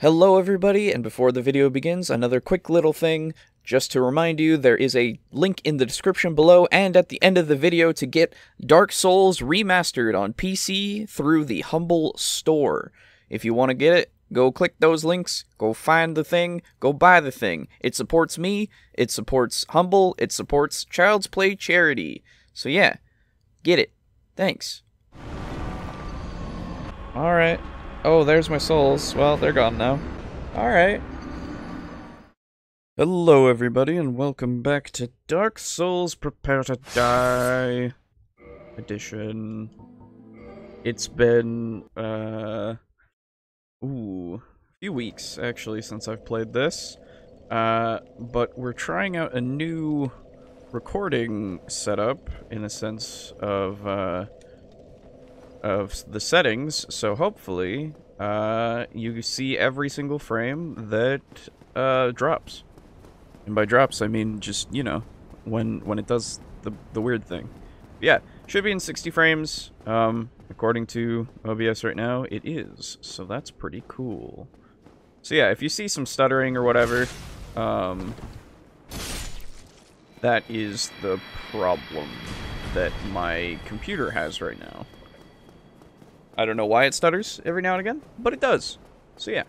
Hello everybody, and before the video begins, another quick little thing. Just to remind you, there is a link in the description below and at the end of the video to get Dark Souls Remastered on PC through the Humble Store. If you want to get it, go click those links, go find the thing, go buy the thing. It supports me, it supports Humble, it supports Child's Play Charity. So yeah, get it. Thanks. Alright. Oh, there's my souls. Well, they're gone now. Alright. Hello, everybody, and welcome back to Dark Souls Prepare to Die edition. It's been, uh... Ooh, a few weeks, actually, since I've played this. Uh, but we're trying out a new recording setup, in a sense of, uh of the settings, so hopefully uh, you see every single frame that uh, drops. And by drops, I mean just, you know, when when it does the, the weird thing. Yeah, should be in 60 frames. Um, according to OBS right now, it is. So that's pretty cool. So yeah, if you see some stuttering or whatever, um, that is the problem that my computer has right now. I don't know why it stutters every now and again, but it does. So yeah.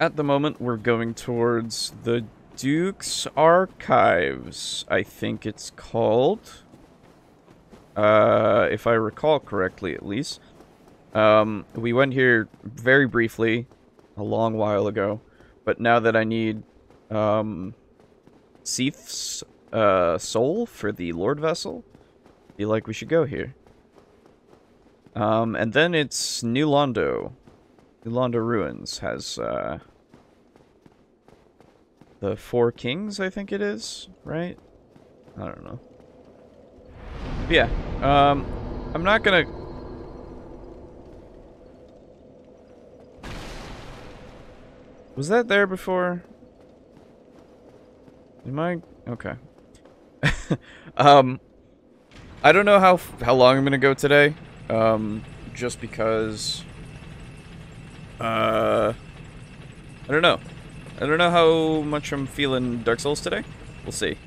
At the moment, we're going towards the Duke's Archives, I think it's called. Uh, if I recall correctly, at least. Um, we went here very briefly, a long while ago, but now that I need, um, Seath's, uh, soul for the Lord Vessel, I feel like we should go here. Um, and then it's New Londo. New Londo Ruins has, uh, the Four Kings, I think it is, right? I don't know. But yeah, um, I'm not gonna... Was that there before? Am I... Okay. um, I don't know how how long I'm gonna go today. Um, just because... Uh... I don't know. I don't know how much I'm feeling Dark Souls today. We'll see.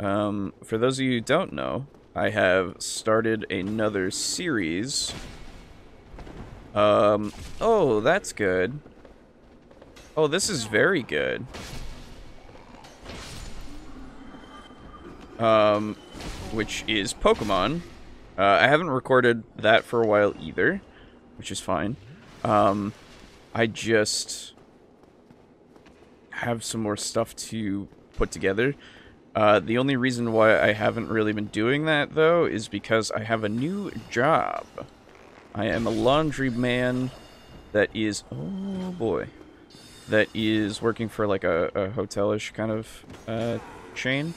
Um, for those of you who don't know, I have started another series. Um, oh, that's good. Oh, this is very good. Um, which is Pokemon. Uh, I haven't recorded that for a while either, which is fine. Um, I just have some more stuff to put together. Uh, the only reason why I haven't really been doing that, though, is because I have a new job. I am a laundry man that is... Oh, boy. That is working for, like, a, a hotelish kind of uh, chain.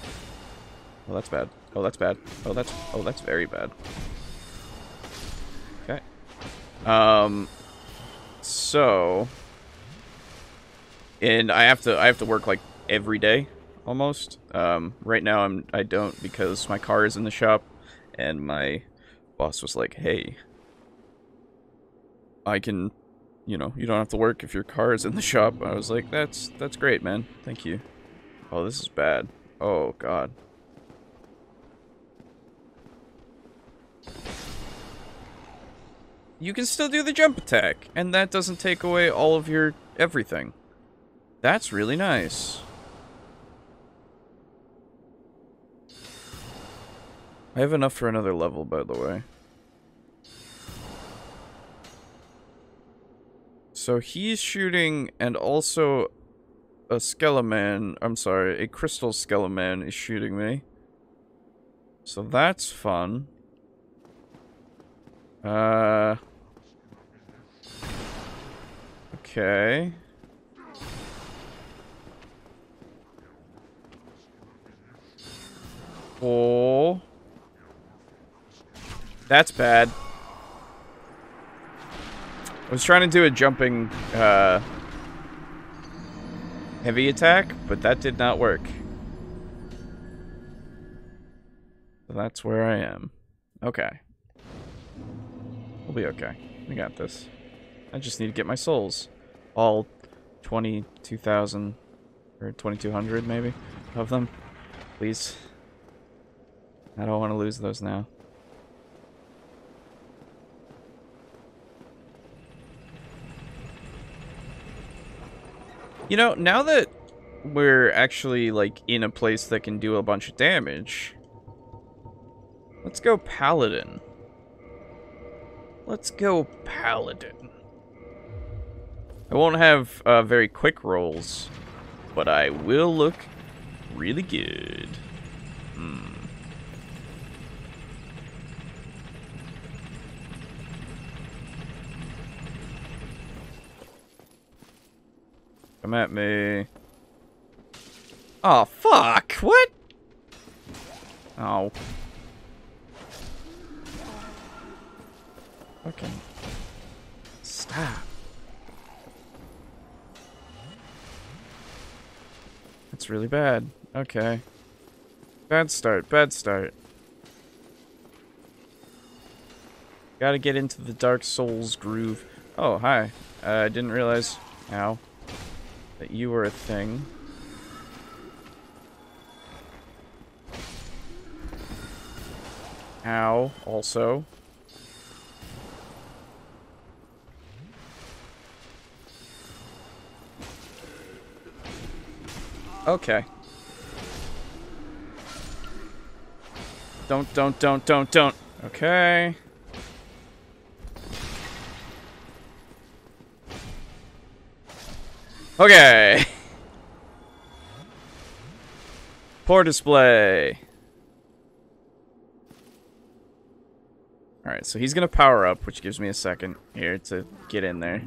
Well, that's bad. Oh, that's bad. Oh, that's oh, that's very bad. Okay. Um. So. And I have to I have to work like every day almost. Um. Right now I'm I don't because my car is in the shop, and my boss was like, "Hey, I can." You know, you don't have to work if your car is in the shop. I was like, that's that's great, man. Thank you. Oh, this is bad. Oh, God. You can still do the jump attack, and that doesn't take away all of your everything. That's really nice. I have enough for another level, by the way. So he's shooting, and also a Skeleman, I'm sorry, a Crystal Skeleman is shooting me. So that's fun. Uh... Okay. Oh. That's bad. I was trying to do a jumping, uh, heavy attack, but that did not work. So that's where I am. Okay. Be okay. We got this. I just need to get my souls. All 22,000 or 2,200 maybe of them. Please. I don't want to lose those now. You know, now that we're actually, like, in a place that can do a bunch of damage, let's go Paladin. Let's go Paladin. I won't have uh, very quick rolls, but I will look really good. Hmm. Come at me. Oh, fuck! What? Oh. Fucking... Stop. That's really bad. Okay. Bad start, bad start. Gotta get into the Dark Souls groove. Oh, hi. Uh, I didn't realize... Ow. That you were a thing. Ow, also. Okay. Don't, don't, don't, don't, don't. Okay. Okay. Poor display. Alright, so he's gonna power up, which gives me a second here to get in there.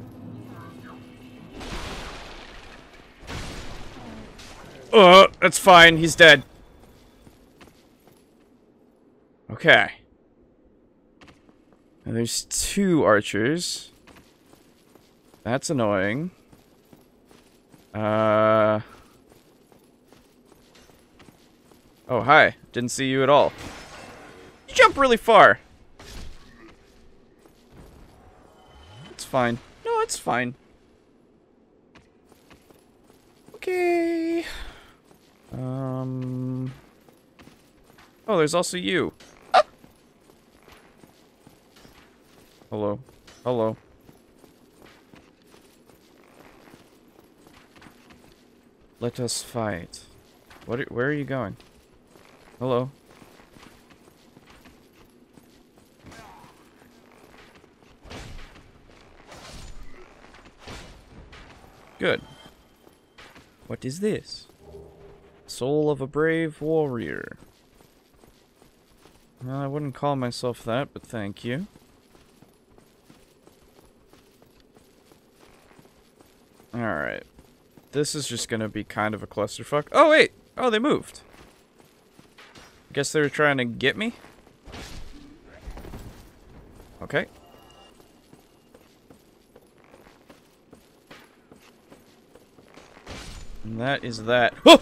Oh, that's fine. He's dead. Okay. There's two archers. That's annoying. Uh... Oh, hi. Didn't see you at all. You jump really far. It's fine. No, it's fine. Okay. Um. Oh, there's also you. Ah! Hello. Hello. Let us fight. What? Are, where are you going? Hello. Good. What is this? Soul of a brave warrior. Well, I wouldn't call myself that, but thank you. Alright. This is just gonna be kind of a clusterfuck. Oh, wait! Oh, they moved. Guess they were trying to get me? Okay. And that is that. Oh!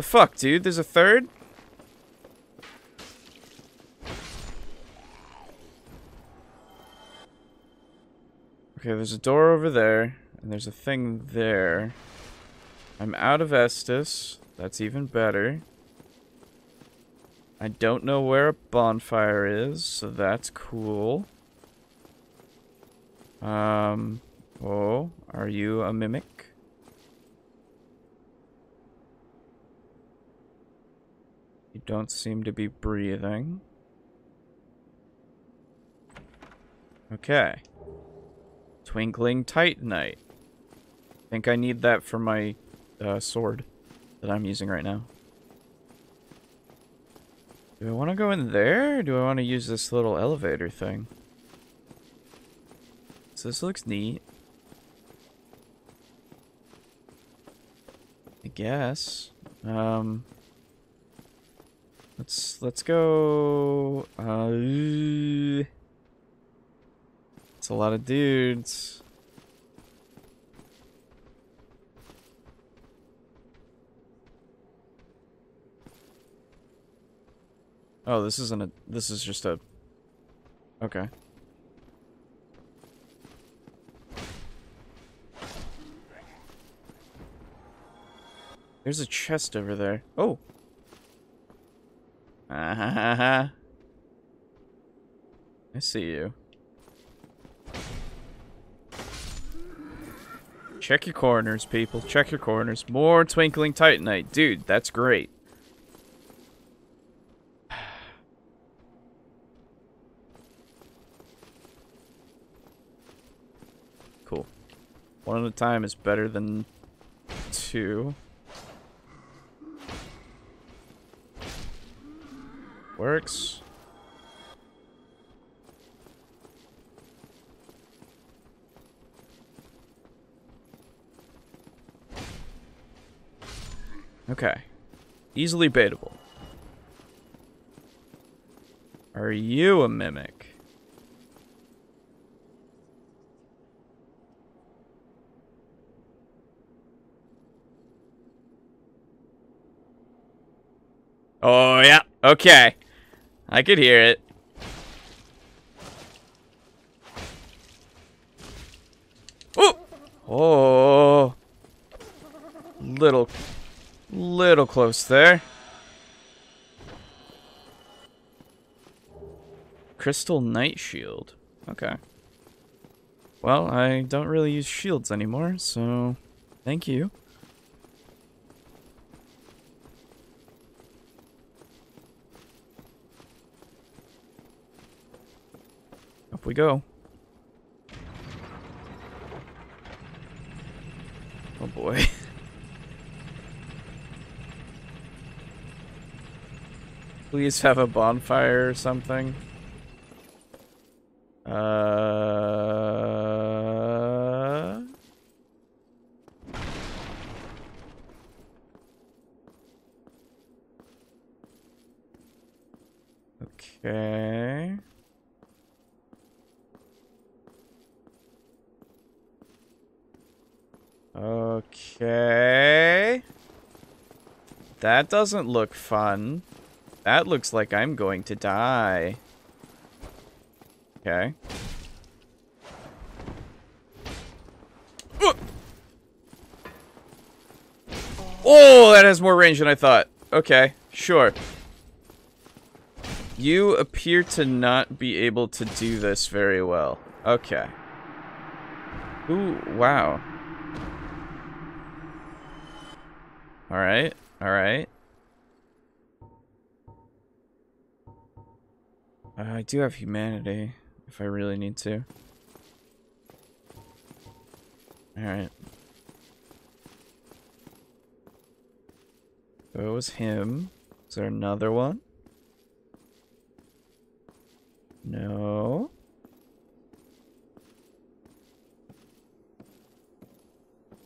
The fuck, dude? There's a third? Okay, there's a door over there, and there's a thing there. I'm out of Estus. That's even better. I don't know where a bonfire is, so that's cool. Um, oh, are you a mimic? You don't seem to be breathing. Okay. Twinkling Titanite. I think I need that for my uh, sword that I'm using right now. Do I want to go in there, do I want to use this little elevator thing? So this looks neat. I guess. Um... Let's let's go. Uh, it's a lot of dudes. Oh, this isn't a. This is just a. Okay. There's a chest over there. Oh. I see you. Check your corners, people. Check your corners. More Twinkling Titanite. Dude, that's great. Cool. One at a time is better than two. Works. Okay. Easily baitable. Are you a mimic? Oh, yeah. Okay. I could hear it. Oh! Oh. Little Little close there. Crystal Knight Shield. Okay. Well, I don't really use shields anymore, so thank you. We go. Oh boy. Please have a bonfire or something. Uh... Okay. That doesn't look fun. That looks like I'm going to die. Okay. Oh, that has more range than I thought. Okay, sure. You appear to not be able to do this very well. Okay. Ooh, wow. Alright, alright. Uh, I do have humanity, if I really need to. Alright. So it was him. Is there another one? No.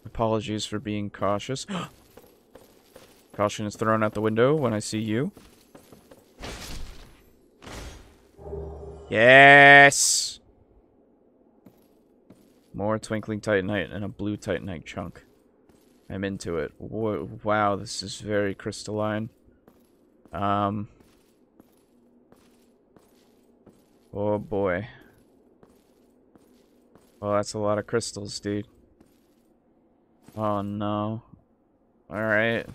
Apologies for being cautious. Caution is thrown out the window when I see you. Yes! More Twinkling Titanite and a blue Titanite chunk. I'm into it. Wow, this is very crystalline. Um. Oh boy. Well, that's a lot of crystals, dude. Oh no. Alright.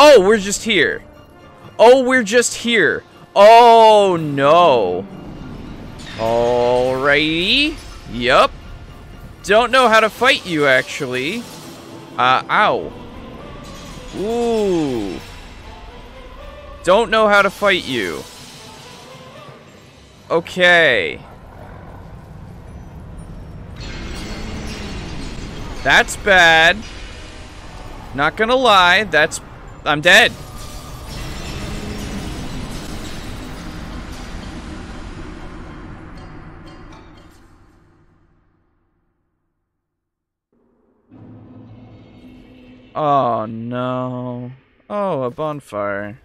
Oh, we're just here. Oh, we're just here. Oh, no. Alrighty. Yup. Don't know how to fight you, actually. Uh, ow. Ooh. Don't know how to fight you. Okay. That's bad. Not gonna lie, that's... I'm dead. Oh no. Oh, a bonfire.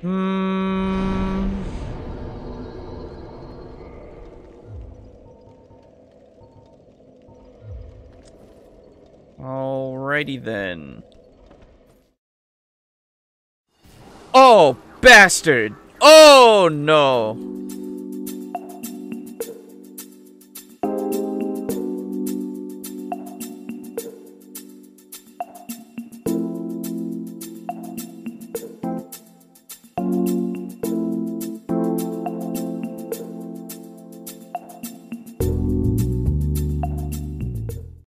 Hmm. Alrighty then. Oh, bastard! Oh no!